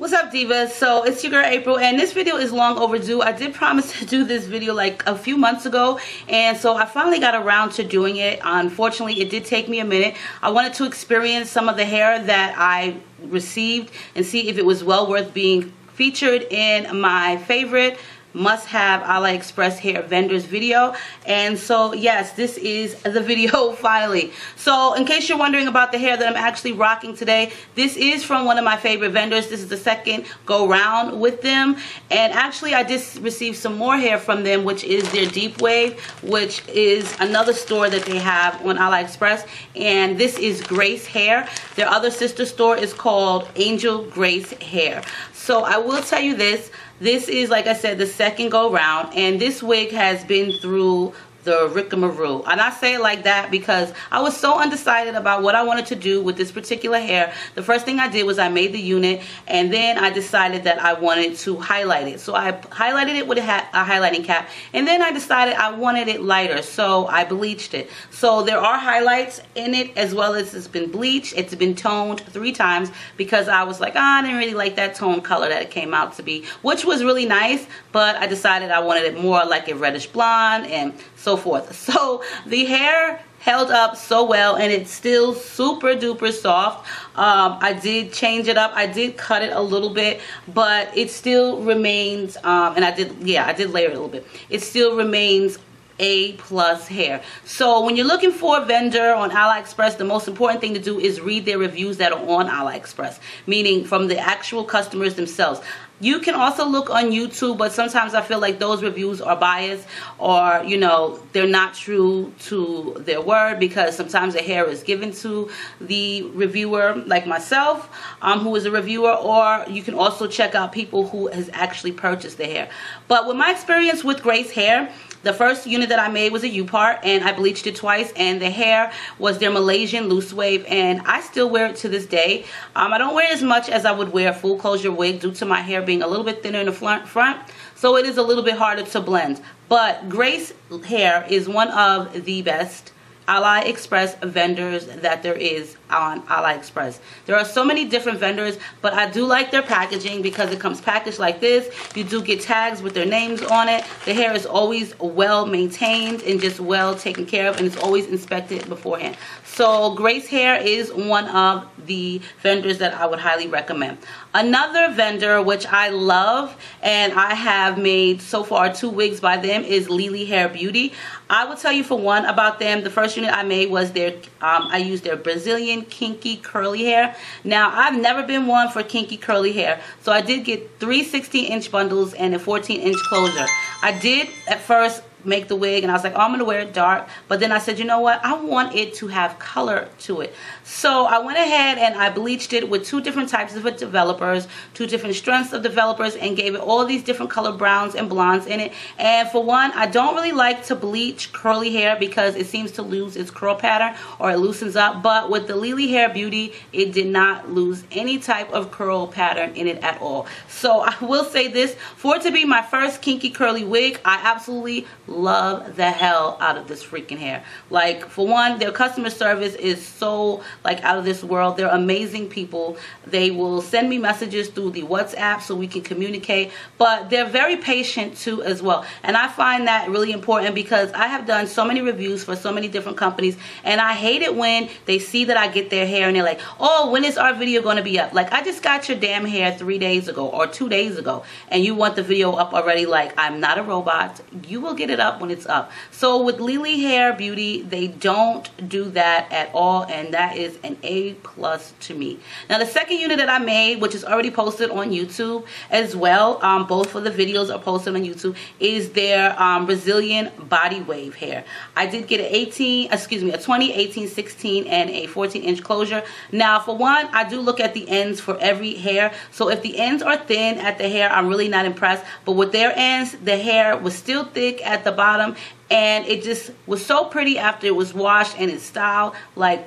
What's up divas? So it's your girl April and this video is long overdue. I did promise to do this video like a few months ago and so I finally got around to doing it. Unfortunately it did take me a minute. I wanted to experience some of the hair that I received and see if it was well worth being featured in my favorite must have AliExpress hair vendors video. And so yes this is the video finally. So in case you're wondering about the hair that I'm actually rocking today this is from one of my favorite vendors. This is the second go round with them. And actually I just received some more hair from them which is their deep wave which is another store that they have on AliExpress. And this is Grace Hair. Their other sister store is called Angel Grace Hair. So I will tell you this this is, like I said, the second go round. And this wig has been through the rigmarole. And I say it like that because I was so undecided about what I wanted to do with this particular hair. The first thing I did was I made the unit and then I decided that I wanted to highlight it. So I highlighted it with a, a highlighting cap and then I decided I wanted it lighter. So I bleached it. So there are highlights in it as well as it's been bleached. It's been toned three times because I was like, oh, I didn't really like that tone color that it came out to be, which was really nice, but I decided I wanted it more like a reddish blonde and so forth. So the hair held up so well and it's still super duper soft. Um, I did change it up. I did cut it a little bit but it still remains um, and I did yeah I did layer it a little bit. It still remains a plus hair. So when you're looking for a vendor on AliExpress, the most important thing to do is read their reviews that are on AliExpress, meaning from the actual customers themselves. You can also look on YouTube, but sometimes I feel like those reviews are biased or, you know, they're not true to their word because sometimes the hair is given to the reviewer like myself, um, who is a reviewer, or you can also check out people who has actually purchased the hair. But with my experience with Grace Hair, the first unit that I made was a U-part and I bleached it twice and the hair was their Malaysian loose wave and I still wear it to this day. Um, I don't wear it as much as I would wear a full closure wig due to my hair being a little bit thinner in the front, front so it is a little bit harder to blend. But Grace hair is one of the best AliExpress vendors that there is on AliExpress. There are so many different vendors, but I do like their packaging because it comes packaged like this. You do get tags with their names on it. The hair is always well maintained and just well taken care of and it's always inspected beforehand. So Grace Hair is one of the vendors that I would highly recommend. Another vendor which I love and I have made so far two wigs by them is Lili Hair Beauty. I will tell you for one about them. The first I made was their, um, I used their Brazilian kinky curly hair. Now I've never been one for kinky curly hair. So I did get three 16 inch bundles and a 14 inch closure. I did at first make the wig and I was like, oh, I'm going to wear it dark. But then I said, you know what? I want it to have color to it. So I went ahead and I bleached it with two different types of developers, two different strengths of developers and gave it all these different color browns and blondes in it. And for one, I don't really like to bleach curly hair because it seems to lose its curl pattern or it loosens up. But with the Lili Hair Beauty, it did not lose any type of curl pattern in it at all. So I will say this, for it to be my first kinky curly wig, I absolutely love the hell out of this freaking hair. Like, for one, their customer service is so, like, out of this world. They're amazing people. They will send me messages through the WhatsApp so we can communicate. But they're very patient, too, as well. And I find that really important because I have done so many reviews for so many different companies. And I hate it when they see that I get their hair and they're like, oh, when is our video going to be up? Like, I just got your damn hair three days ago or two days ago. And you want the video up already. Like, I'm not a robot. You will get it up when it's up. So with Lili Hair Beauty, they don't do that at all, and that is an A plus to me. Now the second unit that I made, which is already posted on YouTube as well, um, both of the videos are posted on YouTube, is their um, Brazilian body wave hair. I did get an 18, excuse me, a 20, 18, 16, and a 14 inch closure. Now for one, I do look at the ends for every hair. So if the ends are thin at the hair, I'm really not impressed. But with their ends, the hair was still thick at the bottom and it just was so pretty after it was washed and its style. Like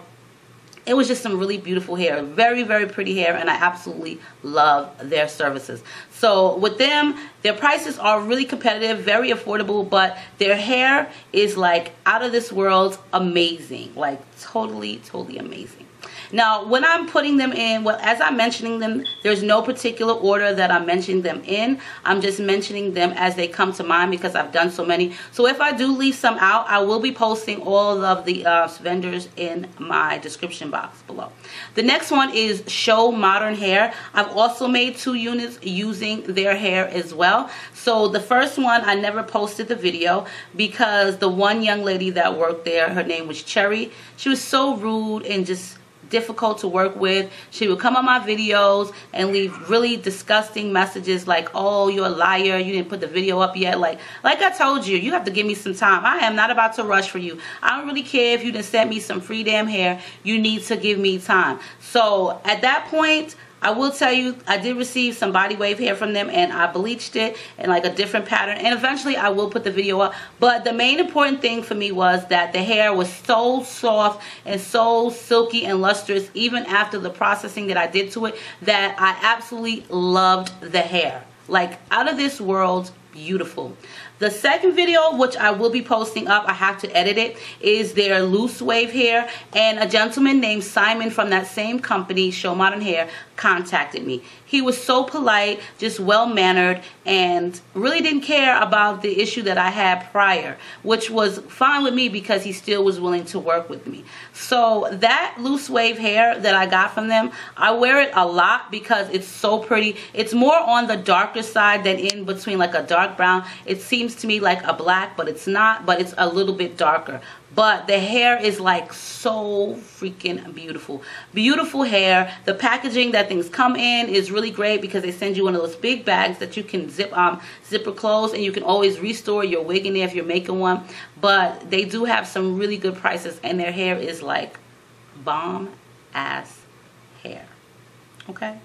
it was just some really beautiful hair very very pretty hair and i absolutely love their services. So with them their prices are really competitive very affordable but their hair is like out of this world amazing. Like totally totally amazing Now, when I'm putting them in, well, as I'm mentioning them, there's no particular order that I'm mentioning them in. I'm just mentioning them as they come to mind because I've done so many. So if I do leave some out, I will be posting all of the uh, vendors in my description box below. The next one is Show Modern Hair. I've also made two units using their hair as well. So the first one, I never posted the video because the one young lady that worked there, her name was Cherry. She was so rude and just difficult to work with. She would come on my videos and leave really disgusting messages like, oh, you're a liar. You didn't put the video up yet. Like, like I told you, you have to give me some time. I am not about to rush for you. I don't really care if you didn't send me some free damn hair. You need to give me time. So at that point, I will tell you, I did receive some body wave hair from them and I bleached it in like a different pattern. And eventually I will put the video up. But the main important thing for me was that the hair was so soft and so silky and lustrous even after the processing that I did to it that I absolutely loved the hair. Like out of this world beautiful. The second video, which I will be posting up, I have to edit it, is their loose wave hair. And a gentleman named Simon from that same company, Show Modern Hair, contacted me. He was so polite, just well-mannered, and really didn't care about the issue that I had prior, which was fine with me because he still was willing to work with me. So that loose wave hair that I got from them, I wear it a lot because it's so pretty. It's more on the darker side than in between like a dark brown. It seems to me like a black, but it's not, but it's a little bit darker but the hair is like so freaking beautiful. Beautiful hair. The packaging that things come in is really great because they send you one of those big bags that you can zip um zipper close and you can always restore your wig in there if you're making one. But they do have some really good prices and their hair is like bomb ass hair. Okay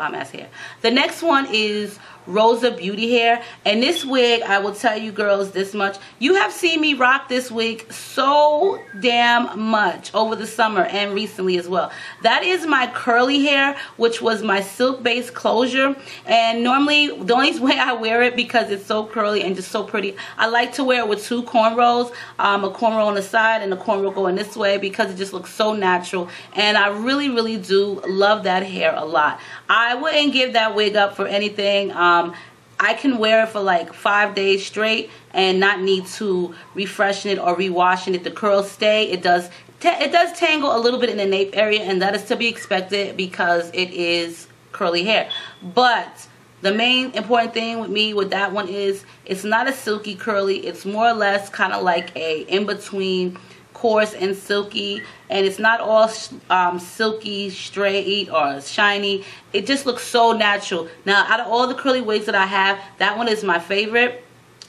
bomb ass hair the next one is Rosa Beauty Hair. And this wig, I will tell you girls this much. You have seen me rock this wig so damn much over the summer and recently as well. That is my curly hair, which was my silk-based closure. And normally, the only way I wear it because it's so curly and just so pretty, I like to wear it with two cornrows. Um, a cornrow on the side and a cornrow going this way because it just looks so natural. And I really, really do love that hair a lot. I wouldn't give that wig up for anything. Um, I can wear it for like five days straight and not need to refreshen it or rewashing it. The curls stay. It does it does tangle a little bit in the nape area and that is to be expected because it is curly hair. But the main important thing with me with that one is it's not a silky curly. It's more or less kind of like a in-between coarse and silky and it's not all um, silky straight or shiny. It just looks so natural. Now out of all the curly wigs that I have that one is my favorite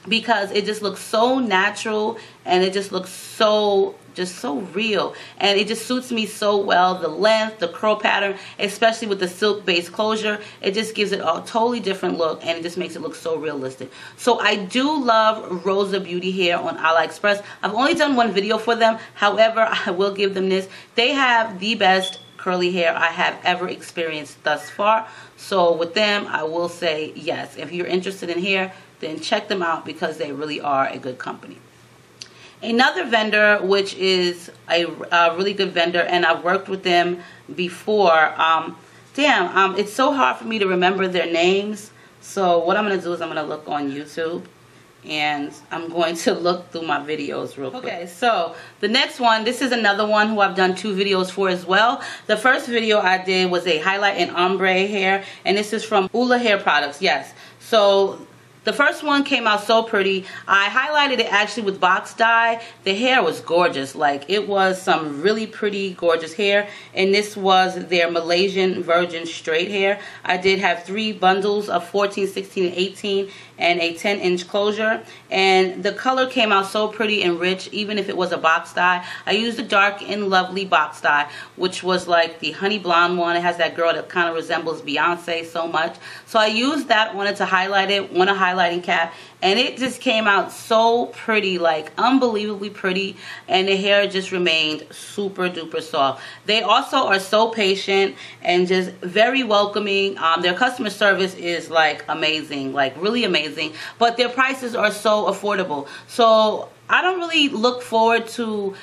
because it just looks so natural and it just looks so just so real. And it just suits me so well. The length the curl pattern especially with the silk based closure it just gives it a totally different look and it just makes it look so realistic. So I do love Rosa Beauty Hair on AliExpress I've only done one video for them. However I will give them this. They have the best curly hair I have ever experienced thus far. So with them I will say yes. If you're interested in hair then check them out because they really are a good company Another vendor, which is a, a, really good vendor, and I've worked with them before. Um, damn, um, it's so hard for me to remember their names. So what I'm going to do is I'm going to look on YouTube. And I'm going to look through my videos real quick. Okay, so the next one, this is another one who I've done two videos for as well. The first video I did was a highlight and ombre hair. And this is from Ula Hair Products, yes. So the first one came out so pretty. I highlighted it actually with box dye. The hair was gorgeous. Like it was some really pretty gorgeous hair. And this was their Malaysian Virgin straight hair. I did have three bundles of 14, 16, and 18 and a 10 inch closure and the color came out so pretty and rich even if it was a box dye I used the dark and lovely box dye which was like the honey blonde one it has that girl that kind of resembles Beyonce so much so I used that wanted to highlight it on a highlighting cap and it just came out so pretty like unbelievably pretty and the hair just remained super duper soft. They also are so patient and just very welcoming. Um, their customer service is like amazing like really amazing but their prices are so affordable. So I don't really look forward to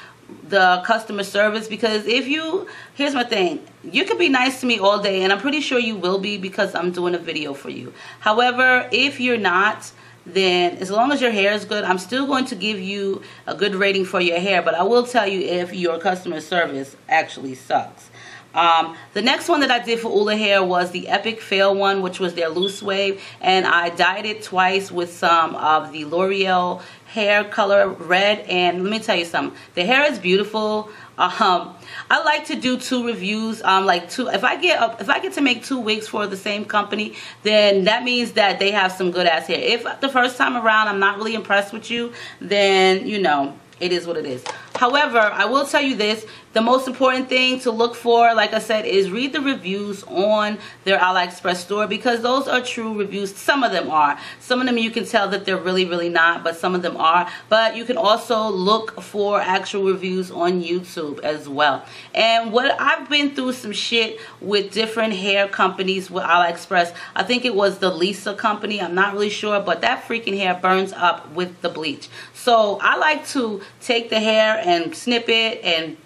the customer service because if you here's my thing. You could be nice to me all day and i'm pretty sure you will be because i'm doing a video for you. However if you're not then as long as your hair is good i'm still going to give you a good rating for your hair. But i will tell you if your customer service actually sucks. Um, the next one that I did for Ula Hair was the Epic Fail one, which was their loose wave. And I dyed it twice with some of the L'Oreal hair color red. And let me tell you something. The hair is beautiful. Um, I like to do two reviews. Um, like two. If I get a, if I get to make two wigs for the same company, then that means that they have some good ass hair. If the first time around I'm not really impressed with you, then you know it is what it is. However, I will tell you this, the most important thing to look for, like I said, is read the reviews on their AliExpress store because those are true reviews. Some of them are. Some of them you can tell that they're really, really not, but some of them are. But you can also look for actual reviews on YouTube as well. And what I've been through some shit with different hair companies with AliExpress. I think it was the Lisa company. I'm not really sure, but that freaking hair burns up with the bleach. So I like to take the hair and snip it and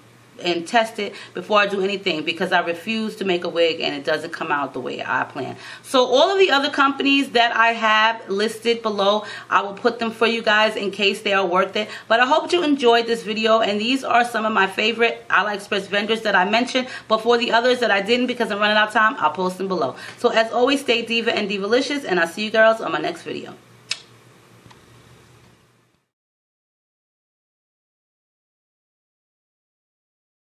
and test it before I do anything because I refuse to make a wig and it doesn't come out the way I plan. So all of the other companies that I have listed below, I will put them for you guys in case they are worth it. But I hope you enjoyed this video and these are some of my favorite AliExpress vendors that I mentioned. But for the others that I didn't because I'm running out of time, I'll post them below. So as always, stay diva and divalicious and I'll see you girls on my next video.